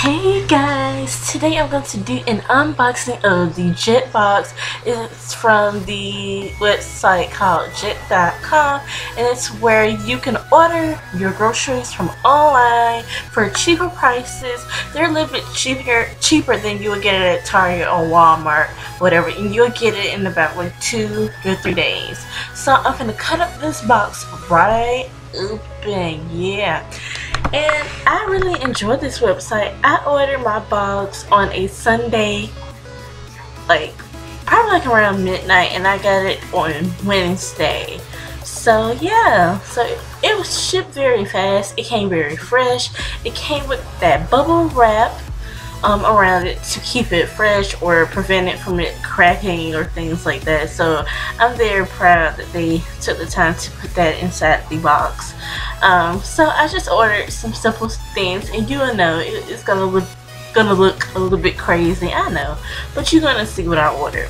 Hey guys, today I'm going to do an unboxing of the Jetbox. It's from the website called Jet.com and it's where you can order your groceries from online for cheaper prices. They're a little bit cheaper cheaper than you would get it at Target or Walmart, whatever, and you'll get it in about like two to three days. So I'm gonna cut up this box right open, yeah and I really enjoyed this website. I ordered my box on a Sunday, like probably like around midnight, and I got it on Wednesday. So yeah, so it was shipped very fast. It came very fresh. It came with that bubble wrap um, around it to keep it fresh or prevent it from it cracking or things like that. So I'm very proud that they took the time to put that inside the box. Um, so I just ordered some simple things and you will know it, it's gonna look gonna look a little bit crazy I know but you're gonna see what I ordered.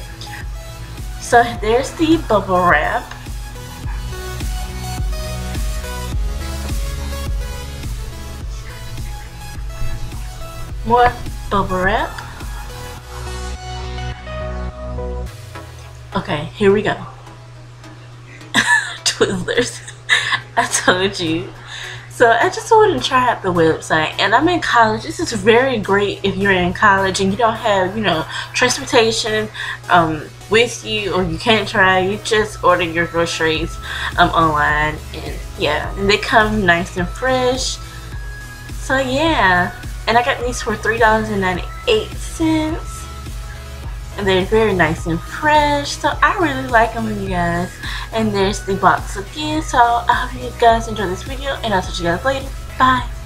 So there's the bubble wrap. More bubble wrap. Okay here we go. Twizzlers I told you. So I just wanted to try out the website and I'm in college. This is very great if you're in college and you don't have, you know, transportation um, with you or you can't try. You just order your groceries um, online and yeah, and they come nice and fresh. So yeah, and I got these for $3.98 and they're very nice and fresh so I really like them you guys and there's the box again so I hope you guys enjoy this video and I'll see you guys later. Bye